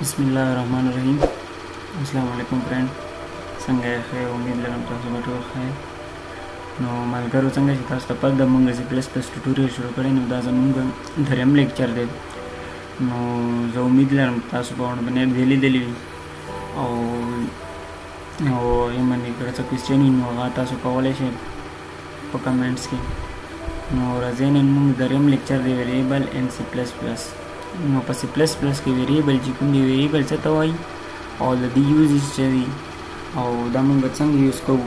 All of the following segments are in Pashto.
بسم الله الرحمن الرحیم السلام علیکم فرند څنګه یې ښه امید لرم تاسو به ټول ښه نو ملګرو څنګه چې تاسو ته پته ده مونږ زی پلس پلس ټوټوریل شروع کړی نو دا زمونږ دریم لیکچر دی نو زه امید لرم تاسو به ورنه بنیټ دی لیدلی وي او او یې منې کړه څه کوېسچن وي نو هغه تاسو کولی شئ په کمنټس کې نو راځئ نن موږ دریم لیکچر دی ویریبل ان سی پلس پلس نو په سی پلس پلس کې ویریبل چې کوم دی ویریبل څه ته وایي او د دې یوز څه دی او دا موږ څنګه یوز کوو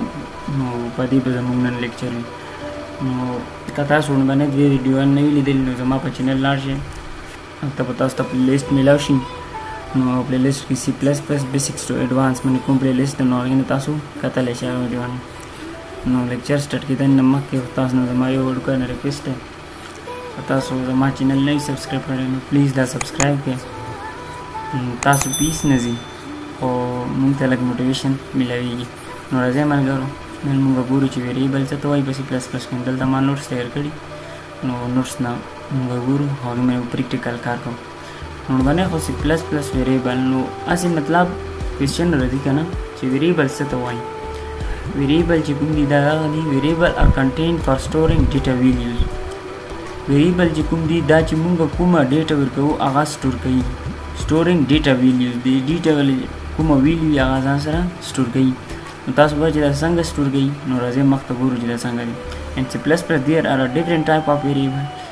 نو په دې به زموږ نن لیکچر وي نو که تاسو لومړنۍ دوې ویډیوګانې نه وي لیدلې نو زما په چینل لاړ شئ هلته به تاسو ته پلې لیست میلاو شي نو پلې لیست کې سی پلس پلس بیسکس ټو ایډوانس باندې کوم پلې لیست نو هغې نه تاسو کتلی شئ ویډیوګانې نو لیکچر سټارټ کیدل نه مخکې تاسو نه زما یو وړوکی نه ریکویسټ دی که تاسو زما چینل نه سبسکرایب کړی نو پلیز دا سبسکرایب کړئ تاسو پیس نه ځي او مونږ ته لږ موټیویشن ملاویږي نو راځئ ملګرو نن مونږ ګورو چې ویریبل څه ته وایي پسې پلس پلس کړم دلته ما نوټس تیار کړي نو نوټس نه مونږ ګورو هغې مې پریکټیکل کار کوم لومړنی خو سی پلس پلس ویریبل نو اسی مطلب کوېشن راځي که نه چې ویریبل څه ته وایي ویریبل چې کوم دي دا هغه دي ویریبل ار کنټین فار سټورینګ ډیټا ویلیوز ویریبل چې کوم دي دا چې مونږ کومه ډیټا ورکوو هغه سټور کوي سټورینګ ډیټا ویلیوز دی ډیټا کومه ویلیو یې هغه ځان سره سټور کوي نو تاسو به چې دا څنګه سټور کوي نو راځئ مخته ګورو چې دا څنګه دي ان سی پلس پلس دیر ار ډیفرنټ ټایپ اف ویریبل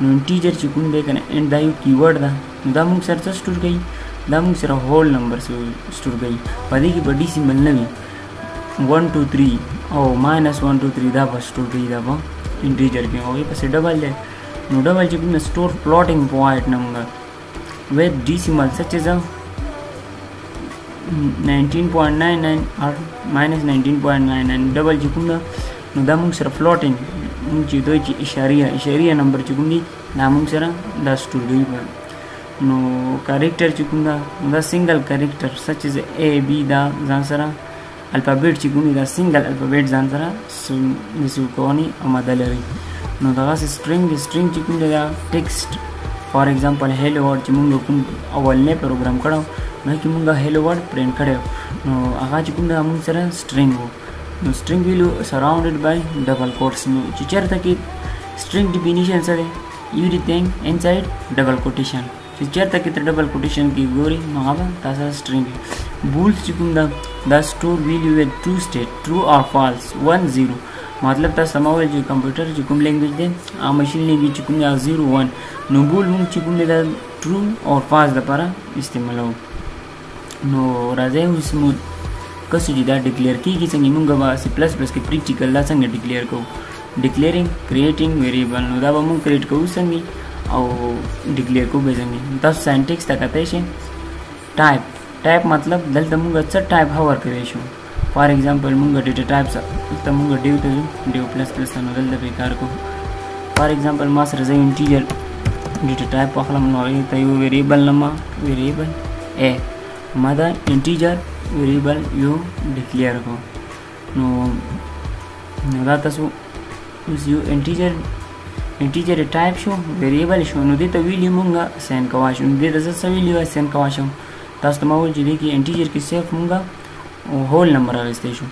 نو انټیجر چې کوم دی کنه انټ دا یو کیورډ ده نو دا موږ سره څه سټور کوي دا موږ سره هول نمبر سټور کوي په دې کې به ډیسیمل نه وي 1 2 3 او ماینس 1 2 3 دا به سټور کوي دا به انټیجر کې او پسې ډبل دی نو ډبل چې کوم سټور پلاټینګ پوائنټ نمبر with decimal such as a 19.99 or minus 19.99 double چې کوم ده نو دا موږ سره فلوټینګ موږ چې دوی چې اشاریه اشاریه نمبر چې کوم دي دا موږ سره دا سټور دی نو کریکټر چې کوم ده دا سنگل کریکټر سچ از ای بی دا ځان سره الفابیټ چې کومې دا سنگل الفابیټ ځان سره نسو کوونی او ماده لري نو دغه سټرینګ سټرینګ چې کوم دی دا ټیکسټ فار ایگزامپل هیلو ورډ چې موږ کوم اولنې پروګرام کړو نو چې موږ هیلو ورډ پرینټ کړو نو هغه چې کوم دا موږ سره سټرینګ وو نو سټرینګ ویلو سراوندډ بای ډبل کوټس نو چې چیرته کې سټرینګ ډیفینیشن سره everything inside double quotation چې چیرته کې ته ډبل کوټیشن کې ګوري نو هغه تاسو سټرینګ بولز چې کوم دا دا سټور ویل یو ټرو سټیټ ټرو اور فالس 1 0 مطلب تاسو ما ویل چې کمپیوټر چې کوم لینګویج دی او ماشین لینګویج چې کوم یا 0 1 نو بول موږ چې کوم دا ټرو اور فالس لپاره استعمالوو نو راځي اوس مو کسو چې دا ډیکلیئر کیږي څنګه مونږ به سی پلس پلس کې پریکټیکل دا څنګه ډیکلیئر کوو ډیکلیئرینګ کریټینګ ویریبل نو دا به مونږ کریټ کوو څنګه او ډیکلیئر کوو به څنګه تاسو سینټیکس ته کتای شئ ټایپ ټایپ مطلب دلته مونږ څه ټایپ هاور کوي شو فار ایگزامپل مونږ ډیټا ټایپ سره دلته مونږ ډیو ته ځو ډیو پلس پلس ته نو دلته به کار کوو فار ایگزامپل ما سره زه انټیجر ډیټا ټایپ واخلم نو هغې ته یو ویریبل نه ما ویریبل ای ما دا انټیجر ویریبل یو ډیکلیئر کو نو نو دا تاسو اوس یو انټیجر انټیجر ټایپ شو ویریبل شو نو دې ته ویلي مونږه سین کوا شو دې ته زه څه ویلي سین کوا شم تاسو ته ما وویل چې دې کې انټیجر کې صرف مونږه هول نمبر اغستې شو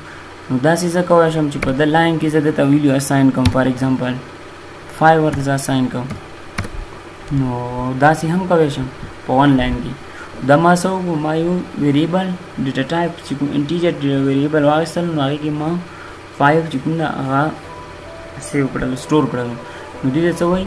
نو دا څه زه کولی شم چې په د لاین کې زه د ته ویلیو اساین کوم فار ایگزامپل فای ورته زه اساین کوم نو دا څه هم کولی شم په ون لاین کې دا ما څه وکړو ما یو ویریبل ډیټا ټایپ چې کوم انټیجر ویریبل واغستل نو هغې کې ما فایو چې کوم ده هغه سیو کړل سټور کړل نو دې ته څه وایي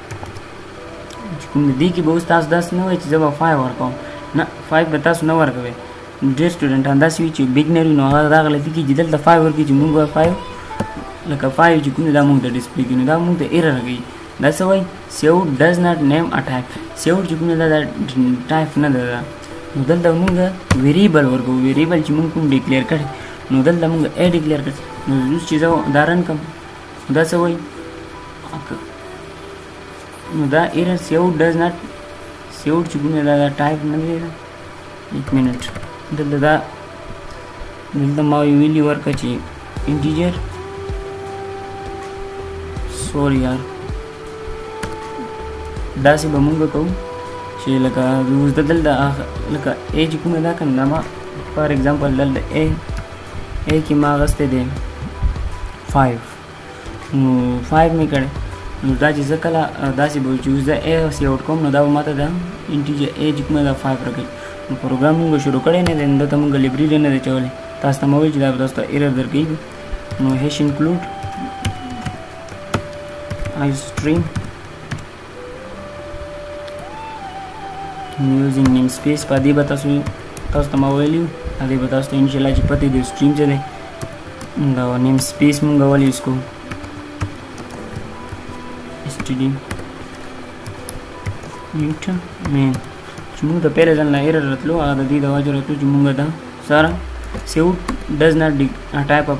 چې کوم دې کې به اوس تاسو داسې نه وایي چې زه به فایو ورکوم نه فایو به تاسو نه ورکوي ډېر سټوډنټان داسې وي چې بګنر وي نو هغه دا غلطي کوي چې دلته فایو ورکوي چې موږ به فایو لکه فایو چې کوم دا موږ ته ډسپلې کوي نو دا موږ ته ایرر کوي دا څه وایي سیو ډز ناټ نیم ا ټایپ سیو چې کوم دا ټایپ نه ده نو دلته موږ ویریبل ورکو ویریبل چې موږ کوم ډیکلیئر کړي نو دلته موږ ا ډیکلیئر کړي نو چې زه دا رن کوم دا څه وایي نو دا ایرر سیوډ ډز ناټ سیوډ چې کومه دا ټایپ نه دی دا یک منټ دلته دا دلته ما یو ویلی ورکه چې انټیجر سوري یار داسې به مونږ کوو چې لکه ویوز د دلته لکه ای چې کومه دا کنه ما فار ایگزامپل دلته ای اې کې ما غسته دی 5 نو 5 می کړ نو دا چې زه کله داسې به چې اوس دا اې اوس یې کوم نو دا به ماته دا انټیجر اې چې کومه دا 5 راکړي نو پروګرام موږ شروع کړی نه دی نو دلته موږ لایبرري نه دی چولی تاسو ته مو ویل چې دا به تاسو ته ایرر درکوي نو هیش انکلوډ آی سټریم یوزینګ نیم سپیس په دې به تاسو تاسو ته ما ویلي هغې به تاسو ته انشاءالله چې پته د سټریم چې دی دا نیم سپیس مونږ ولې یوز کوو std نیوټن مین چې مونږ د پیله ځل نه ایرر راتلو هغه د دې د وجه راتلو چې مونږ دا سره سیوټ ډز ناټ ټایپ اپ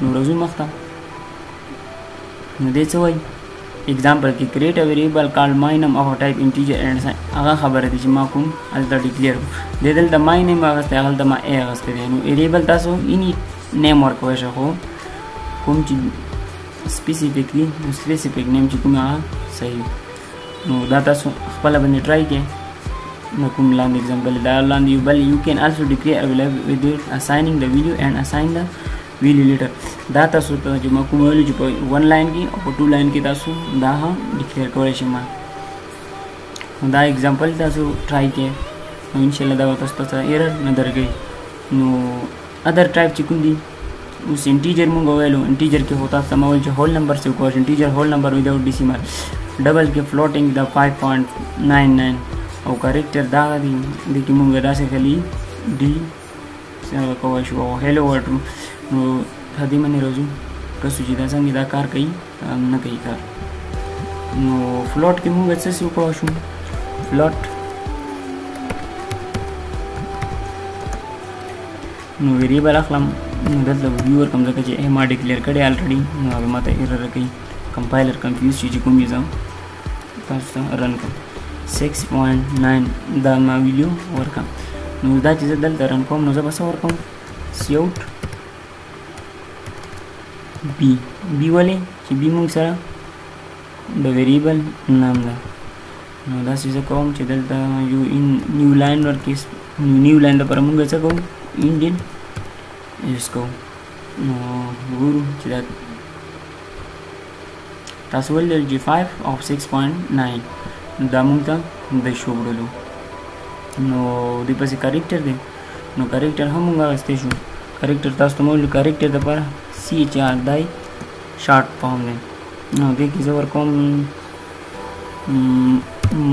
نو ورځو مخته نو دې څه وایي اگزامپل کې کریټ ا ویریبل کال مای نم او ټایپ انټیجر اینډ ساين هغه خبره دي چې ما کوم الته ډیکلیئر د دلته مای نیم اغسته هغه د ما ای اغسته دي نو ویریبل تاسو اني نیم ورکوي شو کوم چې سپیسیفیک دي نو سپیسیفیک نیم چې کوم هغه صحیح نو دا تاسو خپل باندې ټرای کړئ نو کوم لاندې اگزامپل دا لاندې یو بل یو کین السو ډیکلیئر اویلیبل ود اساینینګ د ویډیو اینڈ اساین د ویډیو لیټر دا تاسو ته چې ما کوم ویلو چې په 1 لاین کې او په 2 لاین کې تاسو دا هم ډیکلیئر کولای شئ ما نو دا اگزامپل تاسو ټرای کړئ نو ان شاء الله دا تاسو ته ایرر نه درګي نو ادر ټایپ چې کوم دي اوس انټیجر مونږ ویلو انټیجر کې هو تاسو مول چې هول نمبر څه کوو انټیجر هول نمبر وداوټ ډیسیمل ډبل کې فلوټینګ دا 5.99 او کریکټر دا دی د کې مونږ داسې خلی ډي کوو شو هلو ورټو نو هدي منی روزو که سوجي دا څنګه دا کار کوي نه کوي کار نو فلوټ کې موږ څه څه وکړو شو فلوټ نو ویریبل اخلم نو دلته ویو ورکم ځکه چې ایم آر ډیکلیر کړی الریډي نو هغه ماته ایرر کوي کمپایلر کنفیوز شي چې کوم یې ځم تاسو ته رن کوم 6.9 دا ما ویډیو ورکم نو دا چې زه دلته رن کوم نو زه به څه ورکوم سی اوټ بی بی ولې چې بی موږ سره د ویریبل نام ده نو داسې زه کوم چې دلته یو ان نیو لاین ورکې نو نیو لاین لپاره موږ څه کوو انډین یوز کوو نو ګورو چې دا تاسو ولیدل چې 5 او 6.9 دا موږ ته د شو کړلو نو دې پسې کریکټر دی نو کریکټر هم موږ اغستی شو کریکټر تاسو ته مولو کریکټر د پر سی ایچ آر دای شارټ فارم دی نو دې کې زه ورکوم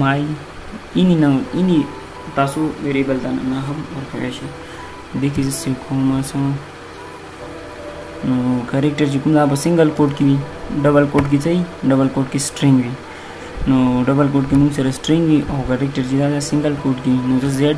مای اینی نو اینی تاسو ویریبل ته نه هم ورکوی شئ دې کې زه سیو کوم سم نو کریکټر چې کوم دا په سنگل کوډ کې وي ډبل کوډ کې څه ډبل کوډ کې سټرینګ وي نو ډبل کوډ کې موږ سره سټرینګ وي او کریکټر چې دا سنگل کوډ کې نو زه زیډ